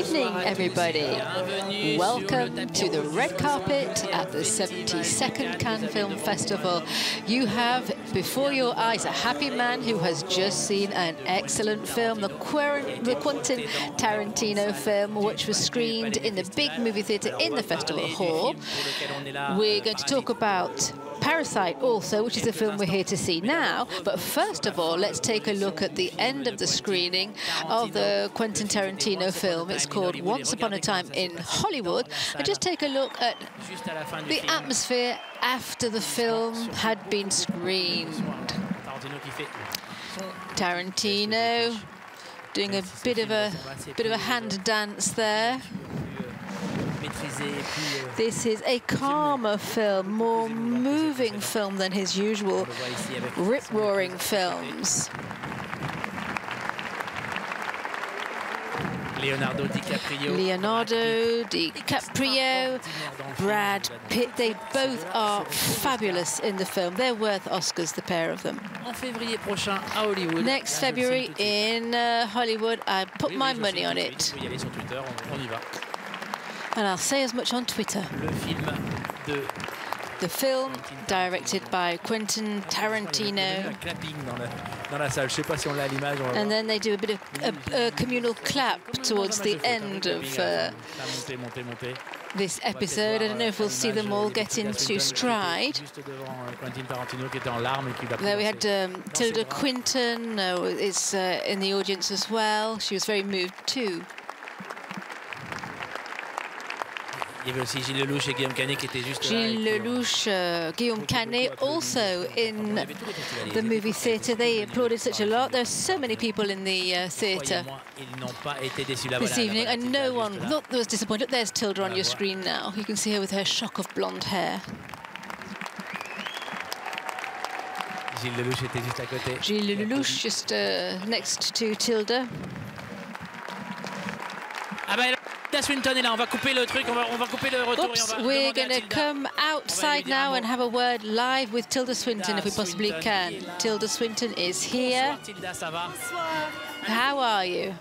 evening, everybody. Welcome to the red carpet at the 72nd Cannes Film Festival. You have before your eyes a happy man who has just seen an excellent film, the, Quentin Tarantino film, which was screened in the big movie theatre in the festival hall. We're going to talk about Parasite also, which is a film we're here to see now. But first of all, let's take a look at the end of the screening of the Quentin Tarantino film. It's called Once Upon a Time in Hollywood. And just take a look at the atmosphere after the film had been screened. Tarantino doing a bit of a bit of a hand dance there. This is a calmer film, more moving film than his usual rip-roaring films. Leonardo DiCaprio. Leonardo DiCaprio, Brad Pitt, they both are fabulous in the film. They're worth Oscars, the pair of them. Next February in uh, Hollywood, I put my money on it. And I'll say as much on Twitter. The film, directed by Quentin Tarantino. And then they do a bit of a, a communal clap towards the end of uh, this episode. I don't know if we'll see them all get into stride. There we had um, Tilda Swinton uh, is uh, in the audience as well. She was very moved too. Avait aussi Gilles Lellouche Guillaume Canet qui étaient juste Gilles là. Lellouche, uh, Guillaume Canet also in the movie theatre. They applauded such a lot. There are so many people in the uh, theatre this evening and no one look, was disappointed. Look, there's Tilda on your screen now. You can see her with her shock of blonde hair. Gilles Lellouche était juste à côté. Gilles Lellouche just uh, next to Tilda. Swinton est là, on va couper le truc, on va, on va couper le retour. Oops, we're going to come outside now and have a word live with Tilda Swinton if we possibly can. Tilda Swinton is here. How are you?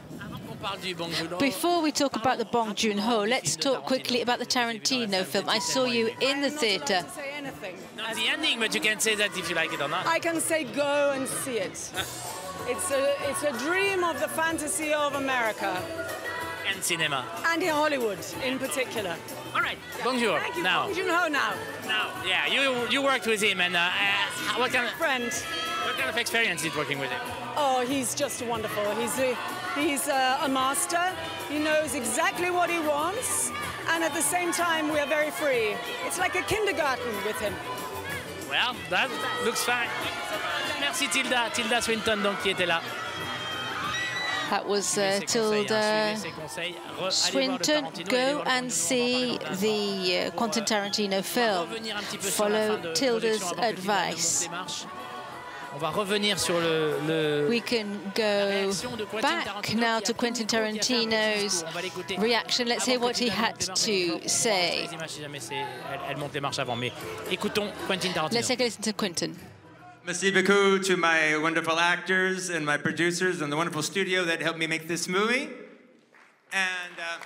Before we talk about the Bong Joon-ho, let's talk quickly about the Tarantino film. I saw you in the theatre. Not the ending, but you can say that if you like it or not. I can say go and see it. it's a it's a dream of the fantasy of America and cinema. And in Hollywood, in particular. All right, bonjour. Thank you. Now. Bong Joon-ho now. Now, yeah, you you worked with him, and uh, uh, what kind of friend? What kind of experience did working with him? Oh, he's just wonderful. He's a, he's a, a master. He knows exactly what he wants, and at the same time, we are very free. It's like a kindergarten with him. Well, that looks fine. Merci Tilda, Tilda Swinton donc qui était là. That was uh, Tilda Swinton. Go and see the uh, Quentin Tarantino film. Follow Tilda's advice. We can go back now to Quentin Tarantino's reaction. Let's hear what he had to say. Let's take a listen to Quentin. Merci beaucoup to my wonderful actors and my producers and the wonderful studio that helped me make this movie. And uh,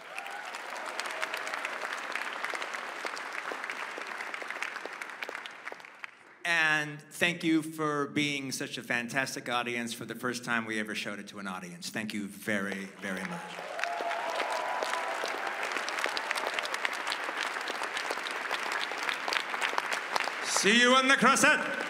and thank you for being such a fantastic audience for the first time we ever showed it to an audience. Thank you very, very much. See you on the Croisette.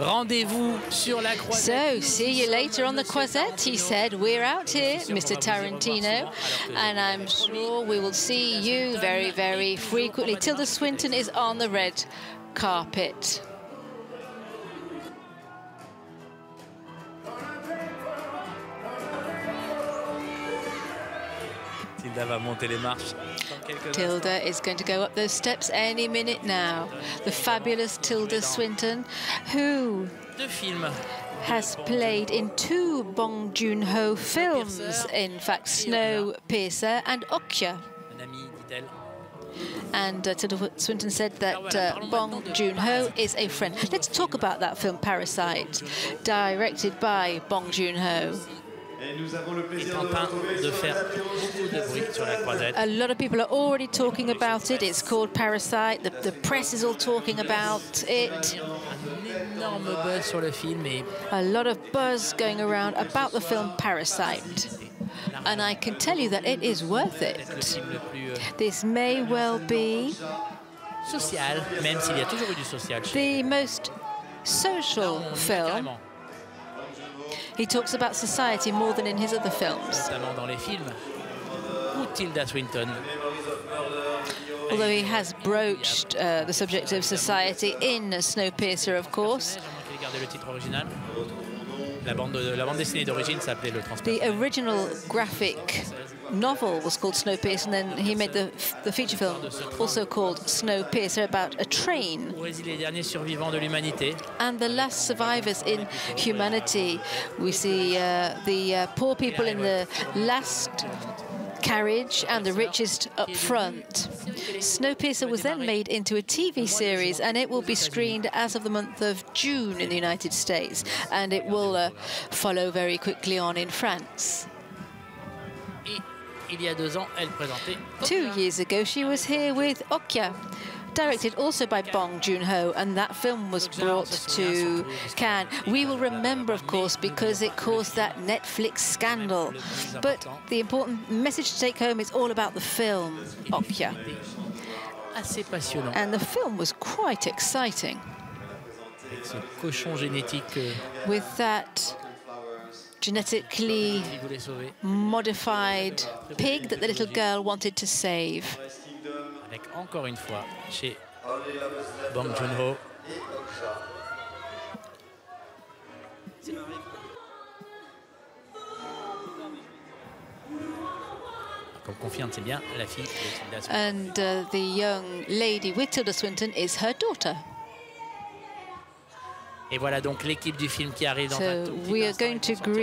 Rendez-vous sur la Croisette. So, see you later on the Croisette, he said. We're out here, Mr. Tarantino, and I'm sure we will see you very, very frequently. Tilda Swinton is on the red carpet. Tilda va monter les marches. Tilda is going to go up those steps any minute now. The fabulous Tilda Swinton, who has played in two Bong Joon-ho films, in fact, Snowpiercer and Okja. And uh, Tilda Swinton said that uh, Bong Joon-ho is a friend. Let's talk about that film, Parasite, directed by Bong Joon-ho. Est en train de faire beaucoup de bruit sur la croisette. A lot of people are already talking about it. It's called Parasite. The, the press is all talking about it. Un énorme buzz sur le film et A lot of buzz going around about the film Parasite. And I can tell you that it is worth it. film le plus euh, This may well be social, même s'il y a toujours eu du social the most social on y film. He talks about society more than in his other films. notamment dans les films où Tilda Swinton Although he has broached uh, the subject of society in Snowpiercer, of course. J'ai remarqué, gardé le titre original. La bande, de- la bande dessinée d'origine s'appelait Le Transport. The original graphic novel was called Snowpiercer, and then he made the, the feature film also called Snowpiercer about a train. Où résident les derniers survivants de l'humanité And the last survivors in humanity, we see uh, the uh, poor people in the last carriage and the richest up front. Snowpiercer was then made into a TV series and it will be screened as of the month of June in the United States and it will uh, follow very quickly on in France. Il y a deux ans, elle présentait Two years ago, she was here with Okja, directed also by Bong Joon-ho, and that film was brought to Cannes. We will remember, of course, because it caused that Netflix scandal. But the important message to take home is all about the film, Okja. And the film was quite exciting. avec ce cochon génétique euh, With that genetically qui voulait sauver, modified pig that the little girl wanted to save. avec encore une fois chez Joon-ho. Comme confirme, c'est bien la fille de Tilda Swinton. And uh, the young lady with Tilda Swinton is her daughter. Et voilà donc l'équipe du film qui arrive dans un So tout petit we are going to vont sortir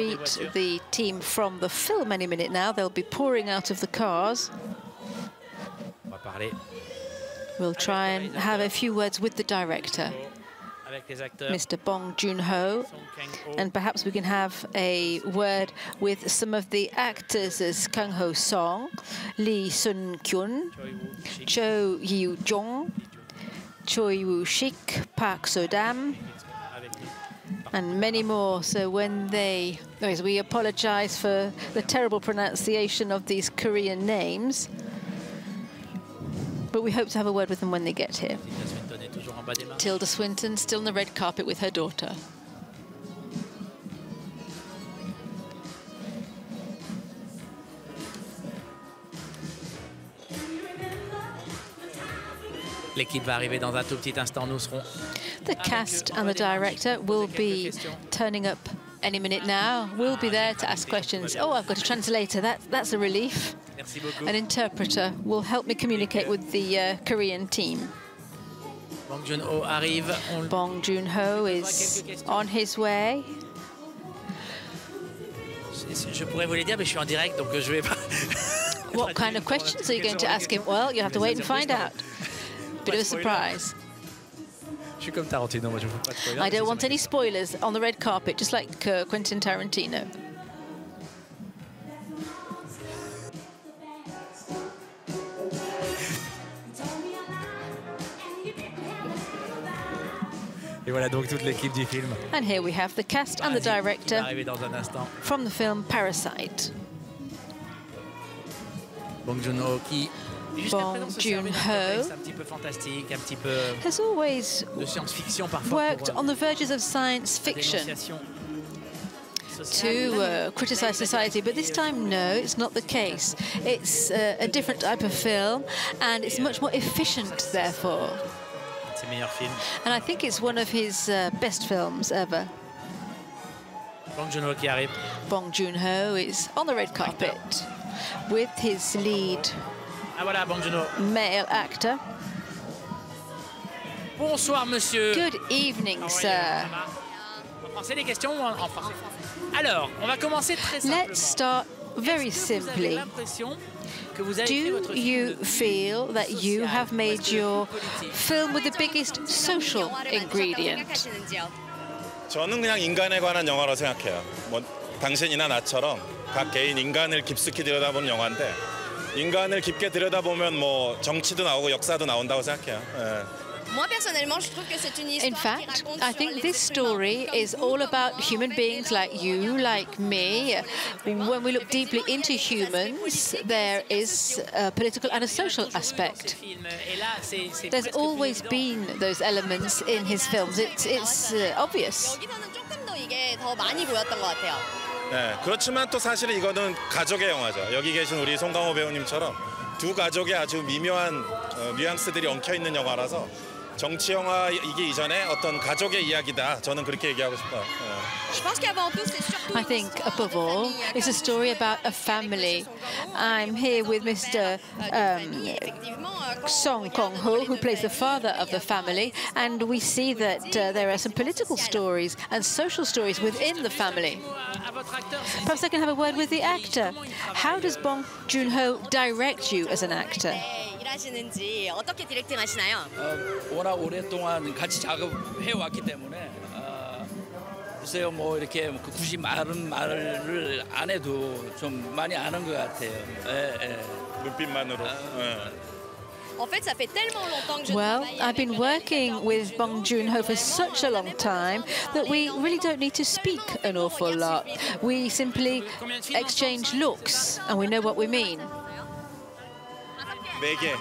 des greet the team from the film any minute now. They'll be pouring out of the cars. On va parler We'll try and have a few words with the director, avec les acteurs. Mr. Bong Joon-ho, and perhaps we can have a word with some of the actors as Kang Ho Song, Lee Sun Kyun, Choi Cho Yu Jong, Choi Woo Shik, Park So Dam. And many more. So when they, anyways, we apologise for the terrible pronunciation of these Korean names, but we hope to have a word with them when they get here. Tilda Swinton still on the red carpet with her daughter. L'équipe va arriver dans un tout petit instant. Nous serons The cast and the director will be turning up any minute now. We'll be there to ask questions. Oh, I've got a translator. That, that's a relief. An interpreter will help me communicate with the uh, Korean team. Bong Joon-ho arrive. On Bong Joon-ho is on his way. Je, je pourrais vous les dire, mais je suis en direct, donc je vais pas. What kind of questions are you going to ask him? Well, you have to wait and find out. Bit of a surprise. Je comme Tarantino, moi je vous fais pas de spoiler. I don't want any spoilers on the red carpet, just like uh, Quentin Tarantino. Et voilà donc toute l'équipe du film. And here we have the cast and the director dans un instant. from the film Parasite. Bong Joon-ho qui jusqu'à Bong présent se servait d'un Joon-ho. contexte un petit peu fantastique, un petit peu Has always de science-fiction parfois worked on the verges of science euh, fiction to uh, criticize society, but this time, no, it's not the case. It's uh, a different type of film, and it's much more efficient, therefore. Un de ses meilleurs films. And I think it's one of his uh, best films ever. Bong Joon-ho qui arrive. Bong Joon-ho is on the red carpet with his lead Ah voilà, Bong Joon-ho. male actor. Bonsoir monsieur. Good evening, you? sir. En français les questions ou en, en français Alors, on va commencer très simplement. Let's start very simply, do you feel that you have made your film with the biggest social ingredient? 저는 그냥 인간에 관한 영화로 생각해요. 뭐 당신이나 나처럼 각 개인 인간을 깊숙이 들여다보는 영화인데 인간을 깊게 들여다보면 뭐 정치도 나오고 역사도 나온다고 생각해요. 예. In fact, I think this story is all about human beings like you, like me. When we look deeply into humans, there is a political and a social aspect. There's always been those elements in his films. It's, it's uh, obvious. 네, 그렇지만 또 사실은 이거는 가족의 영화죠. 여기 계신 우리 송강호 배우님처럼 두 가족의 아주 미묘한 어, 뉘앙스들이 엉켜 있는 영화라서 정치 영화이기 이전에 어떤 가족의 이야기다. 저는 그렇게 얘기하고 싶어요. I think, above all, it's a story about a family. I'm here with Mr. Um, Song Kong Ho, who plays the father of the family, and we see that uh, there are some political stories and social stories within the family. Perhaps I can have a word with the actor. How does Bong Joon Ho direct you as an actor? 일하시는지 어떻게 디렉팅 하시나요? 어, 워낙 오랫동안 같이 작업해 왔기 때문에 어, 글쎄요 뭐 이렇게 그 굳이 말은 말을 안 해도 좀 많이 아는 것 같아요. 예, 예. 눈빛만으로. 예. Well, I've been working with Bong Joon-ho for such a long time that we really don't need to speak an awful lot. We simply exchange looks and we know what we mean. 4개.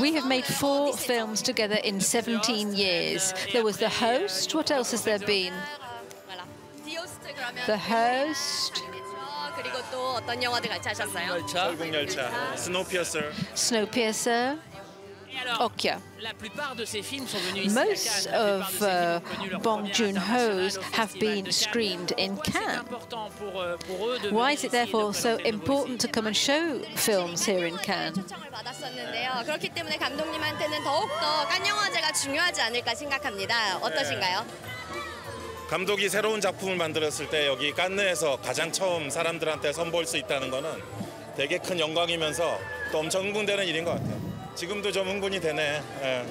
We have made four films together in 17 years. There was The Host. What else has there been? The Host. Snowpiercer. Snowpiercer. Okja. Most of uh, Bong Joon-ho's have been screened in Cannes. Why is it therefore so important to come and show films here in Cannes? 그렇기 때문에 감독님한테는 더욱더 깐 영화제가 중요하지 않을까 생각합니다. 어떠신가요? 감독이 새로운 작품을 만들었을 때 여기 깐느에서 가장 처음 사람들한테 선보일 수 있다는 거는 되게 큰 영광이면서 또 엄청 흥분되는 일인 것 같아요. 지금도 좀 흥분이 되네. 예.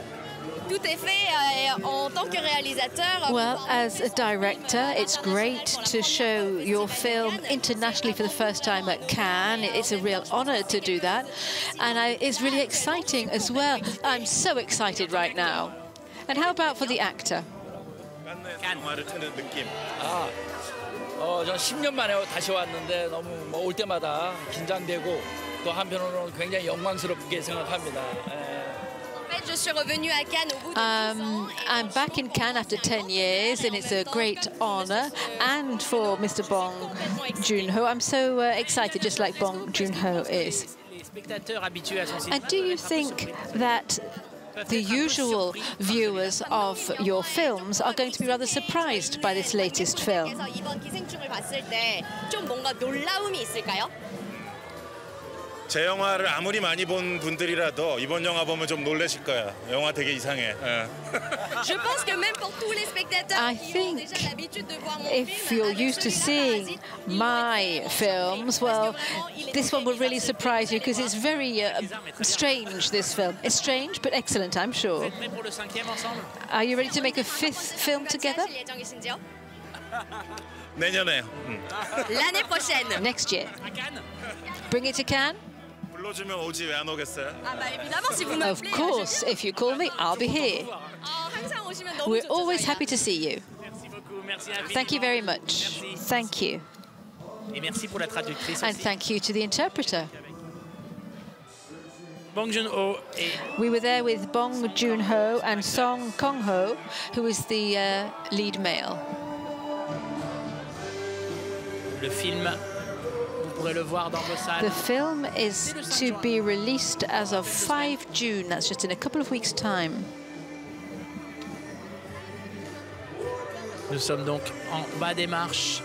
Tout est fait en tant que réalisateur. Well, as a director, it's great to show your film internationally for the first time at Cannes. It's a real honor to do that. And I, it's really exciting as well. I'm so excited right now. And how about for the actor? 영화를 트는 느낌. 아, 어, 전 10년 만에 다시 왔는데 너무 뭐올 때마다 긴장되고 또 한편으로는 굉장히 영광스럽게 생각합니다. 예. Um, I'm back in Cannes after 10 years, and it's a great honor. And for Mr. Bong Joon-ho, I'm so uh, excited, just like Bong Joon-ho is. And do you think that the usual viewers of your films are going to be rather surprised by this latest film? 제 영화를 아무리 많이 본 분들이라도 이번 영화 보면 좀 놀라실 거야. 영화 되게 이상해. 예. I think if you're used to seeing my films, well, this one will really surprise you because it's very uh, strange, this film. It's strange, but excellent, I'm sure. Are you ready to make a fifth film together? 내년에. L'année prochaine. Next year. Bring it to Cannes? Of course, if you call me, I'll be here. We're always happy to see you. Thank you very much. Thank you. And thank you to the interpreter. We were there with Bong Joon-ho and Song Kong-ho, who is the uh, lead male. The film is to be released as of 5 June. That's just in a couple of weeks' time. Nous sommes donc en bas des marches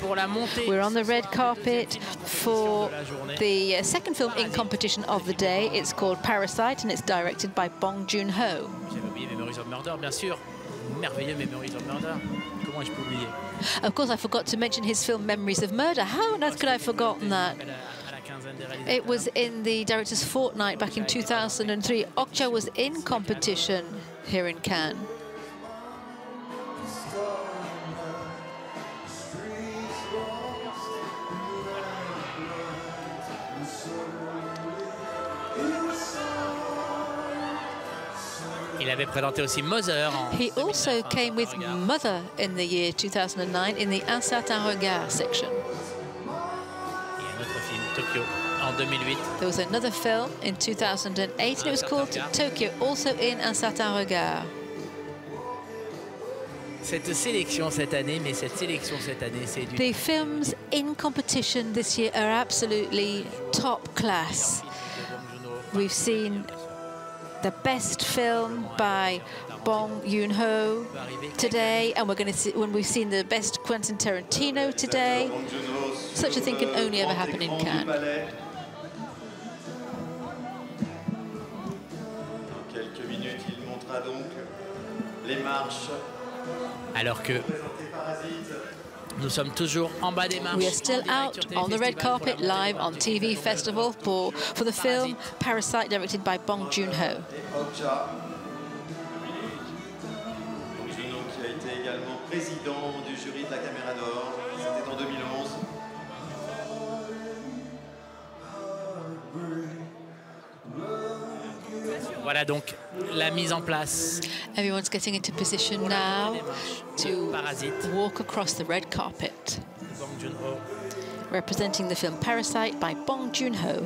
pour la montée. We're on the red carpet for the uh, second film in competition of the day. It's called Parasite and it's directed by Bong Joon-ho. J'avais oublié Memories of Murder, bien sûr. Merveilleux Memories of Murder. Comment ai-je pu oublier Of course, I forgot to mention his film Memories of Murder. How on earth could I have forgotten ah, that? À la- à la quinzaine des réalisateurs. It was in the Director's Fortnight back in 2003. Okja was in competition here in Cannes. Avait présenté aussi Mother en He also 2009, came with regard. Mother in the year 2009 in the Un certain regard section. Et un autre film, Tokyo, en 2008. There was another film in 2008 and it was called Tokyo, also in Un certain regard. Cette sélection cette année, mais cette sélection cette année, c'est du The films in competition this year are absolutely top class. We've seen the best film by Bong Joon-ho today, and we're going to see when we've seen the best Quentin Tarantino today. Such a thing can only ever happen in Cannes. Dans quelques minutes, il montera donc les marches. Alors que nous sommes toujours en bas des marches. We are still out on the red carpet live on. TV Festival for, for the film Parasite, directed by. Bong Joon-ho qui a été également président du jury de la Caméra d'Or. Voilà donc la mise en place Everyone's getting into position now to walk across the red carpet, representing the film Parasite by Bong Joon-ho.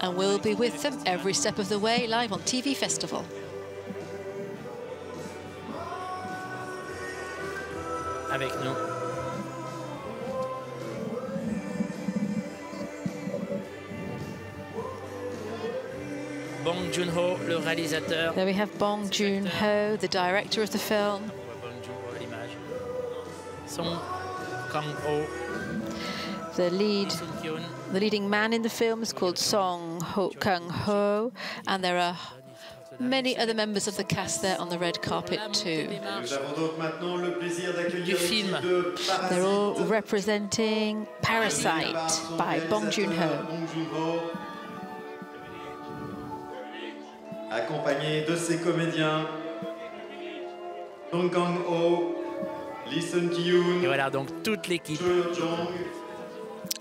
And we'll be with them every step of the way live on TV Festival. avec nous. Joon-ho, le réalisateur. There we have Bong Joon-ho, the director of the film. On voit Bong Joon-ho à l'image. Song Kang-ho, The lead, the leading man in the film is called Song Ho Kang Ho, and there are many other members of the cast there on the red carpet too. Nous avons donc maintenant le plaisir d'accueillir film. They're all representing Parasite by Bong réalisateur, Joon-ho. Accompagné de ses comédiens Dong Kang-ho, Lee Et Sun-kyun, voilà donc toute l'équipe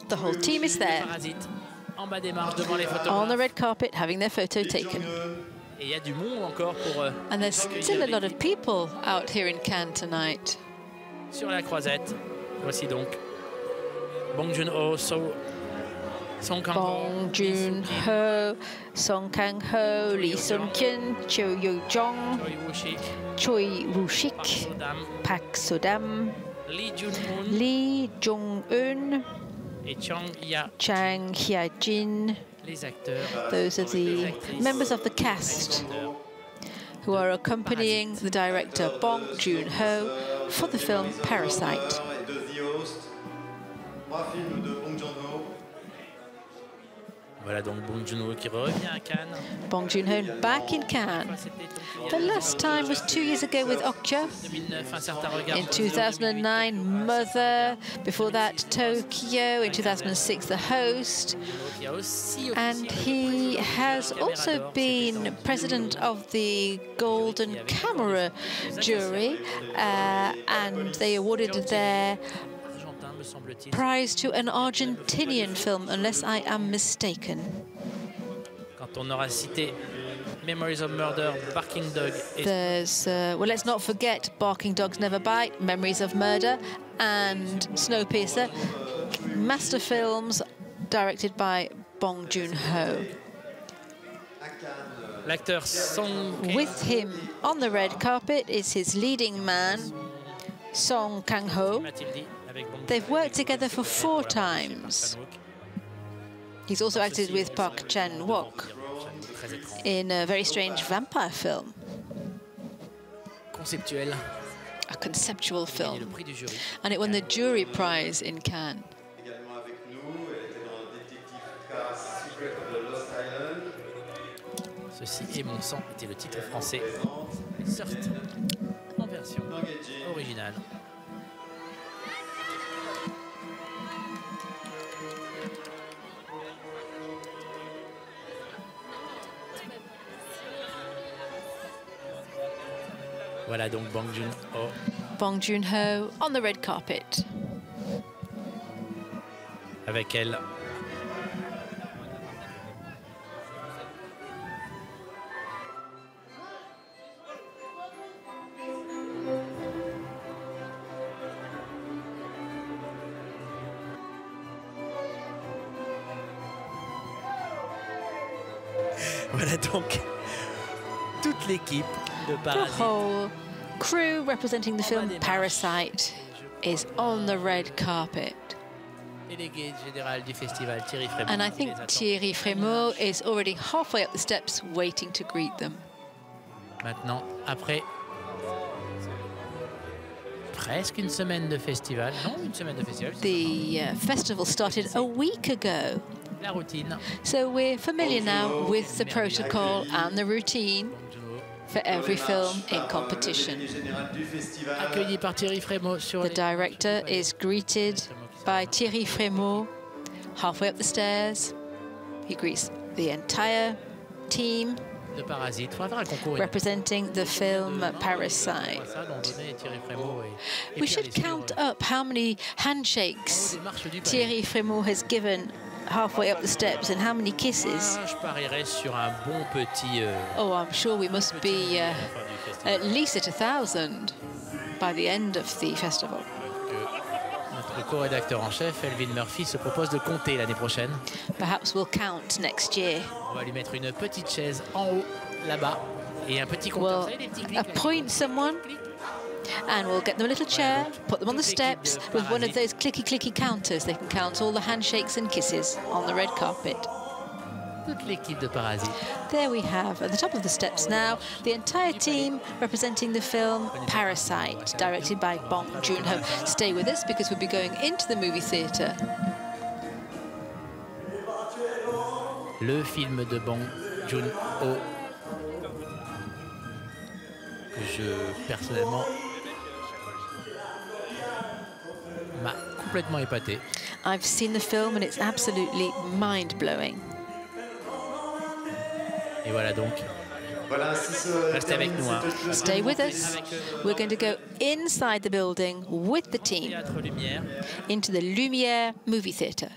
The whole team is there Parasite en bas des marches devant les on the photographes. red carpet having their photo taken. Et il y a du monde encore pour euh, And there's still a lot of people out here in Cannes tonight. sur la croisette. Voici donc Bong Joon-ho, So, Bong Joon-ho, Song Kang-ho, Lee Sun-kyun, Cho Yo-jong, Choi Woo-shik, Choi Park Woo-shik, So-dam, Pak So-dam, Lee Jun-moon Lee Jong-eun, Chang Ya, Chang Hya-jin. Those are the members of the cast who are accompanying the director Bong Joon-ho for the film Parasite. Voilà donc Bong Joon-ho qui revient à Cannes. Bong Joon-ho back in Cannes. C'était donc il y a The last time was two years ago with Okja. 2009, un certain regard. In 2009, Mother. Before that, Tokyo. In 2006, The Host. Qui a aussi And he has also been president of the Golden Camera jury, uh, and they awarded their argentin, me semble-t-il. Prize to an Argentinian film, unless I am mistaken. Quand on aura cité Memories of Murder, Barking Dog There's, uh, well, let's not forget Barking Dogs Never Bite, Memories of Murder, and Snowpiercer, master films directed by Bong Joon-ho. With him on the red carpet is his leading man, Song Kang-ho. M'a-t-il dit, avec Bong They've worked together for four times. He's also acted with Park Chan-wook in a very strange vampire film, a conceptual film, prix du jury. and it won the jury prize in Cannes. Également avec nous, elle était dans Détective K Secret of the Lost Island. Ceci est mon sang était le titre français. On verra. version originale. Voilà donc Bong Joon-ho. Bong Joon-ho on the red carpet. Avec elle. Voilà donc toute l'équipe The whole crew representing the film Parasite is on the red carpet. Délégué général du festival Thierry Frémaux. And I think. Thierry Frémaux is already halfway up the steps waiting to greet them. Maintenant, après presque une semaine de festival, non, une semaine de festival, The uh, festival started a week ago. la routine. So we're familiar now with the protocol and the routine for every film in competition. Accueilli par Thierry Frémaux sur The director is greeted by Thierry Frémaux halfway up the stairs. He greets the entire team de Parasite. Il faudra faire un concours. representing the film Parasite. va ça, d'en donner Thierry Frémaux et- et We should count up how many handshakes oh, des marches du palais. Thierry Frémaux has given halfway up the steps and how many kisses. Ah, je parierais sur un bon petit. euh, Oh, I'm sure we must be uh, du festival. at least at a thousand by the end of the festival. notre co-rédacteur en chef, Elvin Murphy, se propose de compter l'année prochaine. Perhaps we'll count next year. On va lui mettre une petite chaise en haut, là-bas, et un petit compteur. We'll appoint someone? And we'll get them a little chair, put them on the steps with one of those clicky clicky counters. They can count all the handshakes and kisses on the red carpet. toute l'équipe de Parasite. There we have, at the top of the steps now, the entire team representing the film Parasite, directed by Bong Joon-ho. Stay with us because we'll be going into the movie theatre. Le film de Bong Joon-ho que je, personnellement, complètement épaté. I've seen the film and it's absolutely mind-blowing. Et voilà donc, Voilà, Restez avec nous, hein. Stay with us. We're going to go inside the building with the team Lumière, into the Lumiere movie theatre.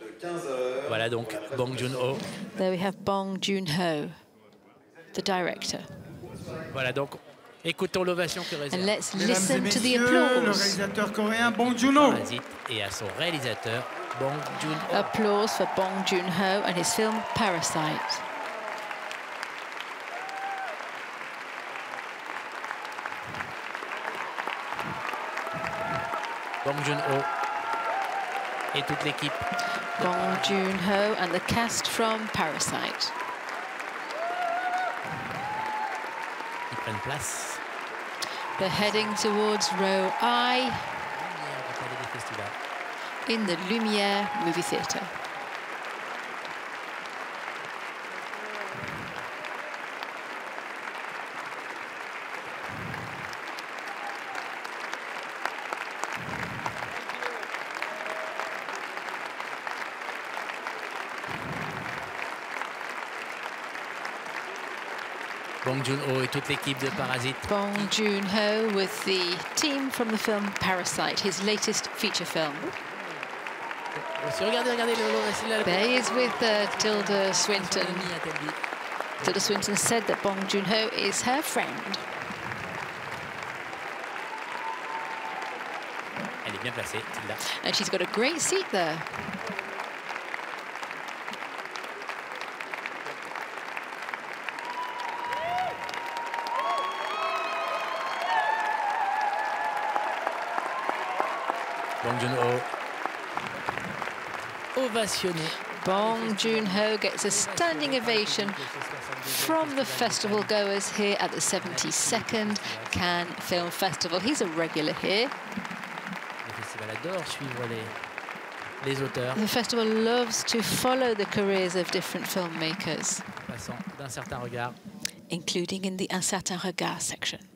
de 15 heures. voilà donc Bong Joon-ho. There we have Bong Joon-ho, the director. Voilà donc, écoutons l'ovation que réserve let's Mesdames et listen to the messieurs, le applause. réalisateur coréen Bong Joon-ho. Et à son réalisateur Bong Joon-ho. Applause for Bong Joon-ho and his film Parasite. Bong Joon-ho et toute l'équipe. Bong Joon-ho and the cast from Parasite. Ils prennent place. They're heading towards row I Lumière du Palais des Festivals. in the Lumiere movie theatre. Bong Joon-ho et toute l'équipe de Parasite. Bong Joon-ho with the team from the film Parasite, his latest feature film. Regardez, regardez le, le- There he is with uh, Tilda Swinton. Ami, a-t-elle dit. Tilda Swinton said that Bong Joon-ho is her friend. Elle est bien placée, Tilda. And she's got a great seat there. Bong Joon-ho. Ovationné. Bong Joon-ho gets a standing ovation from the festival goers here at the 72nd Cannes Film Festival. He's a regular here. Le festival adore suivre les, les auteurs The festival loves to follow the careers of different filmmakers. parce garçon d'un certain regard. including in the Un certain regard section. Thank